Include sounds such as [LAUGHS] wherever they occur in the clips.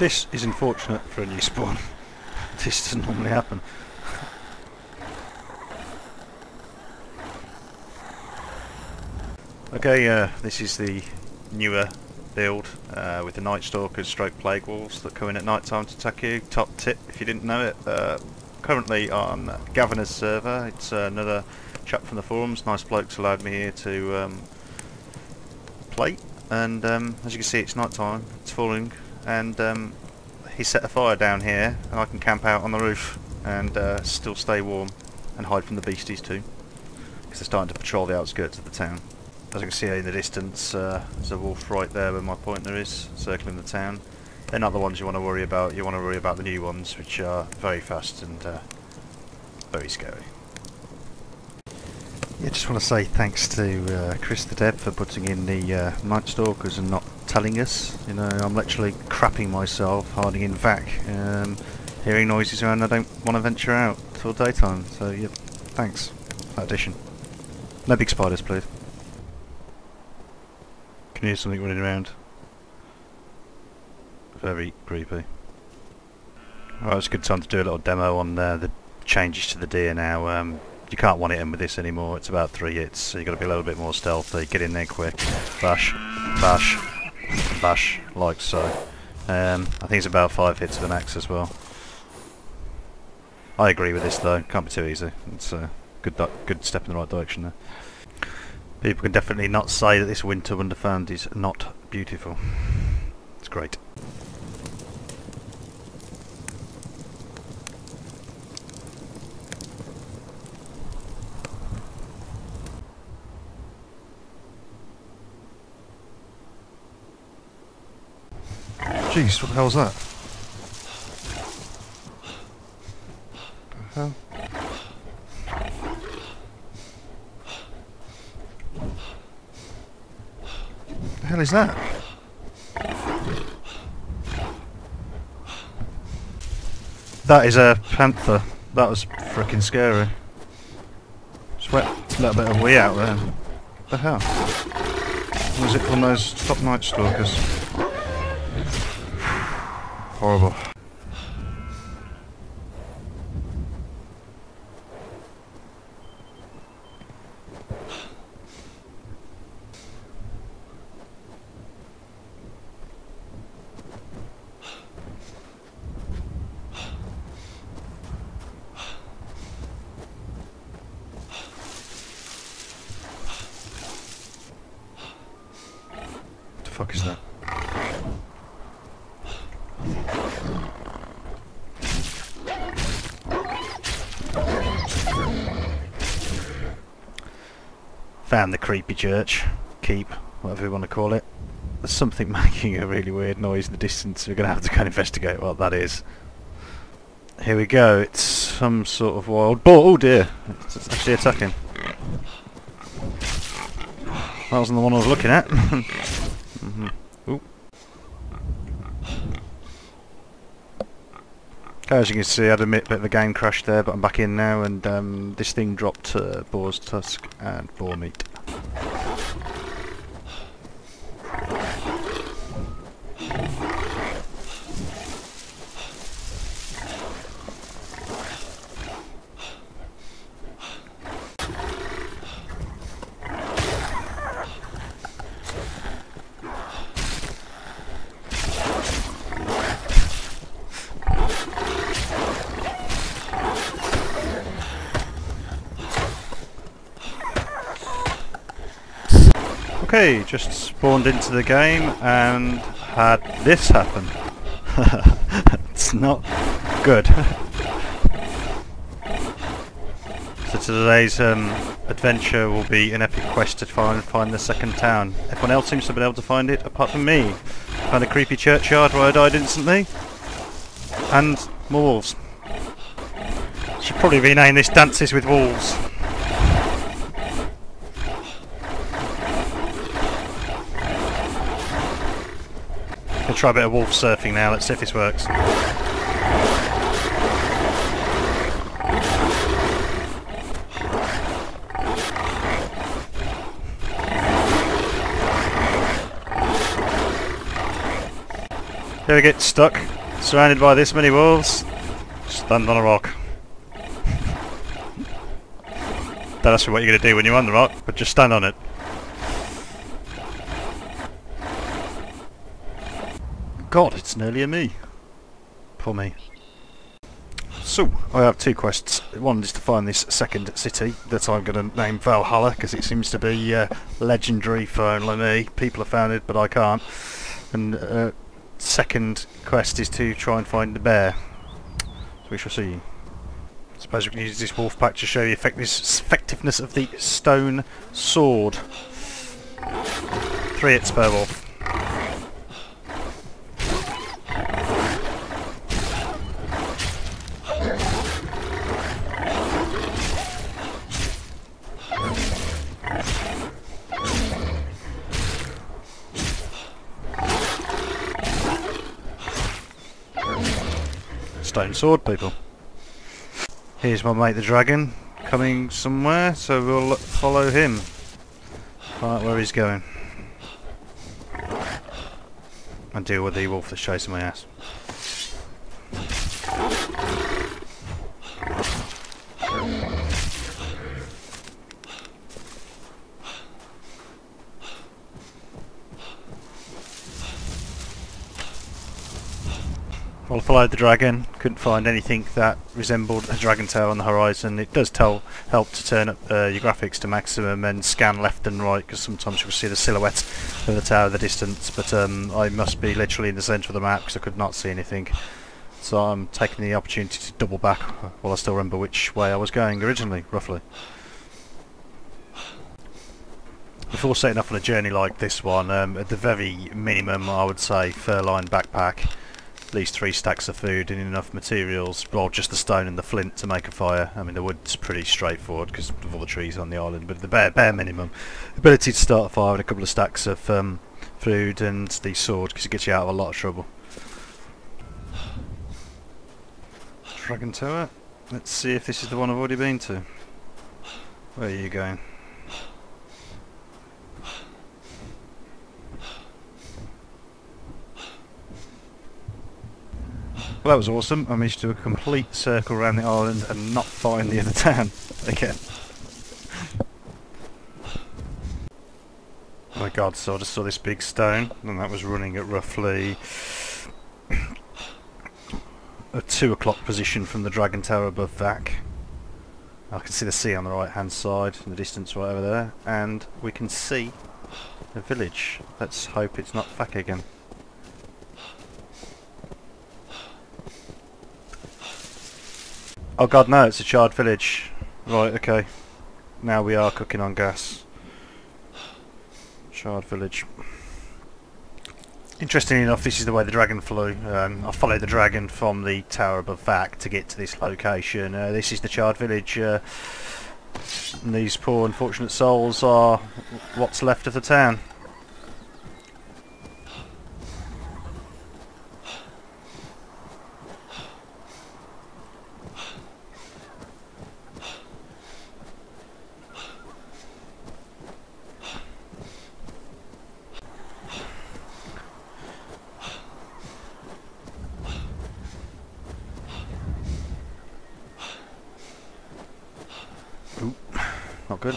This is unfortunate for a new spawn. [LAUGHS] This doesn't normally happen. okay, uh, this is the newer build uh, with the Night Stalkers stroke Plague Wolves that come in at night time to attack you. Top tip if you didn't know it. Uh, currently on Governor's server. It's uh, another chap from the forums. Nice blokes allowed me here to um, play. And um, as you can see, it's night time. It's falling, and um, he set a fire down here, and I can camp out on the roof and uh, still stay warm and hide from the beasties too, because they're starting to patrol the outskirts of the town. As you can see in the distance, uh, there's a wolf right there where my pointer is, circling the town. They're not the ones you want to worry about. You want to worry about the new ones, which are very fast and uh, very scary. Yeah, just want to say thanks to uh, Chris the Dev for putting in the uh, Night Stalkers and not telling us. You know, I'm literally crapping myself, hiding in Vak, um, hearing noises around. I don't want to venture out till daytime. So yeah, thanks addition. No big spiders, please. Can you hear something running around? Very creepy. Well, it's a good time to do a little demo on uh, the changes to the deer now. Um, you can't one hit him with this anymore. It's about three hits, so you've got to be a little bit more stealthy. Get in there quick. Bash, bash, bash, like so. Um, I think it's about five hits of an axe as well. I agree with this though. Can't be too easy. It's a good good step in the right direction there. People can definitely not say that this winter wonderland is not beautiful. It's great. Jeez, what the hell's that? The hell? Hell is that? That is a panther. That was freaking scary. Sweat a little bit of wee out there. What the hell? Was it of those top night stalkers? Horrible. What the fuck is that? Found the creepy church. Keep, whatever you want to call it. There's something [LAUGHS] making a really weird noise in the distance. We're going to have to go and investigate what that is. Here we go. It's some sort of wild boar. Oh dear. It's actually attacking. That wasn't the one I was looking at. [LAUGHS] mm -hmm. As you can see, I had a bit of a game crash there, but I'm back in now, and um, this thing dropped uh, boar's tusk and boar meat. Huh? Okay, just spawned into the game and had this happen. [LAUGHS] it's not good. [LAUGHS] so today's um, adventure will be an epic quest to find find the second town. Everyone else seems to have been able to find it apart from me. Found a creepy churchyard where I died instantly. And more wolves. Should probably rename this Dances with Wolves. Try a bit of wolf surfing now, let's see if this works. If we get stuck, surrounded by this many wolves, stand on a rock. Don't ask me what you're going to do when you're on the rock, but just stand on it. God, it's nearly a me. Poor me. So, I have two quests. One is to find this second city that I'm going to name Valhalla because it seems to be uh, legendary for only me. People have found it, but I can't. And uh, second quest is to try and find the bear. So we shall see. Suppose we can use this wolf pack to show the effectiveness of the stone sword. Three hits per wolf. Stone sword, people. Here's my mate the dragon, coming somewhere, so we'll follow him. Find out where he's going. And deal with the wolf that's chasing my ass. Well, I followed the dragon, couldn't find anything that resembled a dragon tail on the horizon. It does tell, help to turn up uh, your graphics to maximum and scan left and right because sometimes you'll see the silhouette of the tower the distance, but um, I must be literally in the centre of the map because I could not see anything. So I'm taking the opportunity to double back while I still remember which way I was going originally, roughly. Before setting off on a journey like this one, um, at the very minimum I would say fur-lined backpack at least three stacks of food and enough materials, well just the stone and the flint to make a fire. I mean the wood's pretty straightforward because of all the trees on the island, but the bare, bare minimum. Ability to start a fire and a couple of stacks of um, food and the sword because it gets you out of a lot of trouble. [SIGHS] Dragon Tower. Let's see if this is the one I've already been to. Where are you going? Well, that was awesome. I managed to do a complete circle around the island and not find the other town [LAUGHS] again. oh my god, so I just saw this big stone, and that was running at roughly a 2 o'clock position from the Dragon Tower above Vak. I can see the sea on the right hand side in the distance right over there, and we can see a village. Let's hope it's not Vak again. Oh god no, it's a charred village. Right, okay. Now we are cooking on gas. Charred village. Interestingly enough, this is the way the dragon flew. Um, I followed the dragon from the tower above Vak to get to this location. Uh, this is the charred village. Uh, these poor unfortunate souls are what's left of the town. Not good.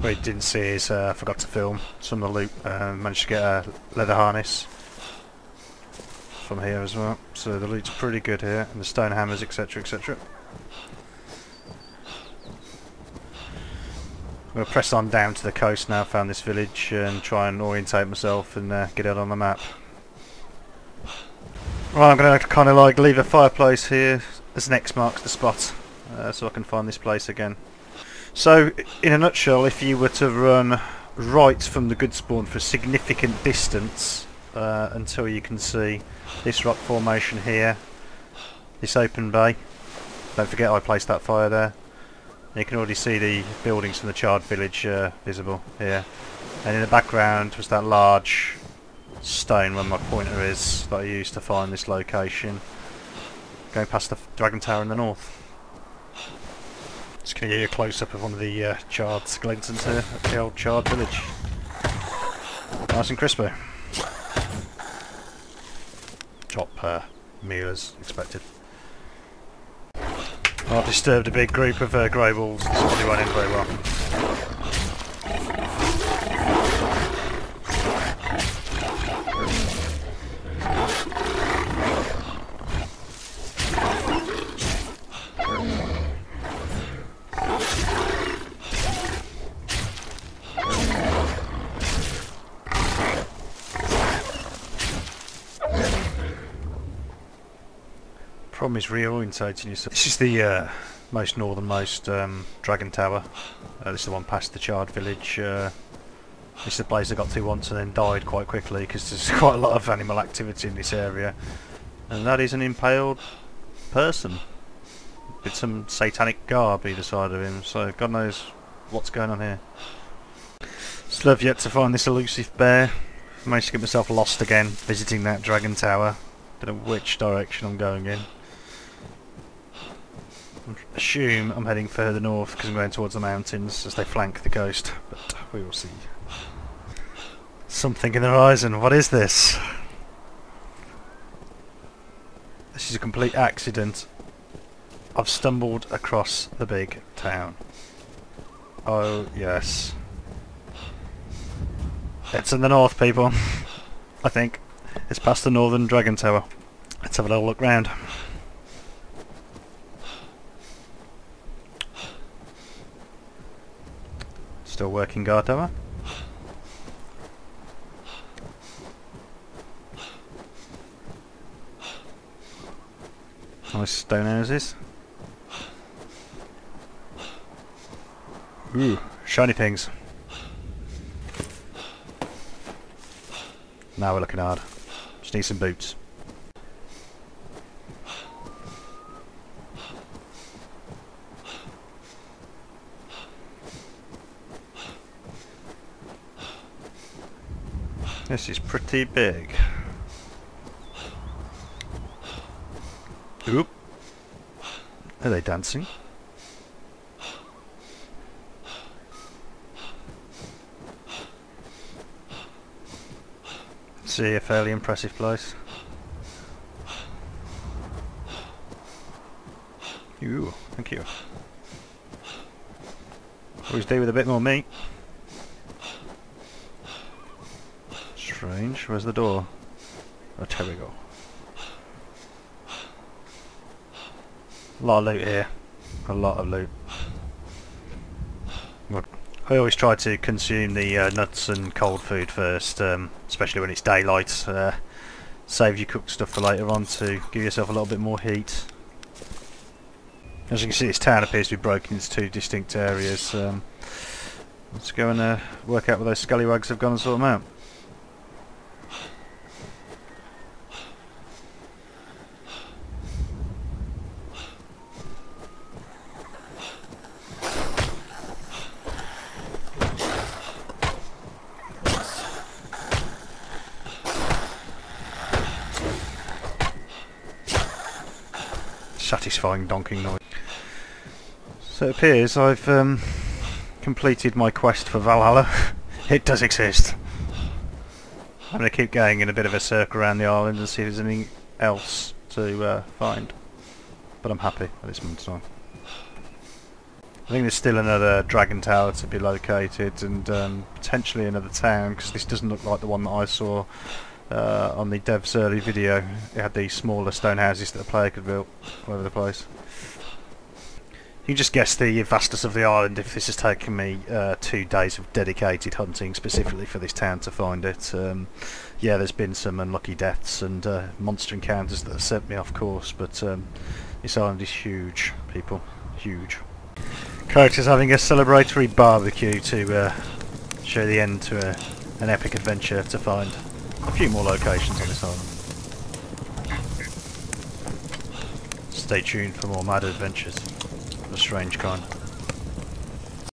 What you didn't see is uh, I forgot to film some of the loot. Uh, managed to get a leather harness from here as well. So the loot's pretty good here, and the stone hammers, etc, etc. I'm going to press on down to the coast now, found this village, and try and orientate myself and uh, get out on the map. Right, I'm going to kind of like leave a fireplace here as an next marks the spot, uh, so I can find this place again. So, in a nutshell, if you were to run right from the good spawn for a significant distance uh, until you can see this rock formation here, this open bay, don't forget I placed that fire there, you can already see the buildings from the charred village uh, visible here. And in the background was that large stone where my pointer is that I used to find this location. Going past the Dragon Tower in the north. Just going to give you a close-up of one of the uh, charred skeletons here at the old charred village. Nice and crispy. Top uh, meal as expected. I've disturbed a big group of uh, grey wolves. It's probably in very well. Problem is reorientating yourself. This is the uh, most northernmost um, Dragon Tower. Uh, this is the one past the Charred Village. Uh, this is the place I got to once and then died quite quickly because there's [LAUGHS] quite a lot of animal activity in this area. And that is an impaled person with some satanic garb either side of him. So God knows what's going on here. Still have yet to find this elusive bear. Managed to get myself lost again visiting that Dragon Tower. Don't know which direction I'm going in assume I'm heading further north because I'm going towards the mountains as they flank the coast, but we will see. Something in the horizon. What is this? This is a complete accident. I've stumbled across the big town. Oh, yes. It's in the north, people. I think. It's past the northern dragon tower. Let's have a little look round. Still working guard tower. Nice stone houses. Ooh, shiny things. Now we're looking hard. Just need some boots. This is pretty big. Oop. Are they dancing? See a fairly impressive place. Ooh, thank you. Always do with a bit more meat. Strange. Where's the door? Oh, there we go. A lot of loot here. A lot of loot. I always try to consume the uh, nuts and cold food first, um, especially when it's daylight. Uh, save your cooked stuff for later on to give yourself a little bit more heat. As you can see, this town appears to be broken into two distinct areas. Um, let's go and uh, work out where those scallywags have gone and sort them out. Satisfying donking noise. So it appears I've um, completed my quest for Valhalla. [LAUGHS] it does exist. I'm going to keep going in a bit of a circle around the island and see if there's anything else to uh, find. But I'm happy at this moment in time. I think there's still another dragon tower to be located and um, potentially another town because this doesn't look like the one that I saw uh, on the dev's early video. It had these smaller stone houses that the player could build all over the place. You can just guess the vastness of the island if this has taken me uh, two days of dedicated hunting specifically for this town to find it. Um, yeah, there's been some unlucky deaths and uh, monster encounters that have sent me off course, but um, this island is huge, people. Huge. Characters having a celebratory barbecue to uh, show the end to a, an epic adventure to find a few more locations on this island. Stay tuned for more mad adventures a strange kind.